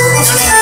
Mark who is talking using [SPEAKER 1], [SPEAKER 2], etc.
[SPEAKER 1] Oh.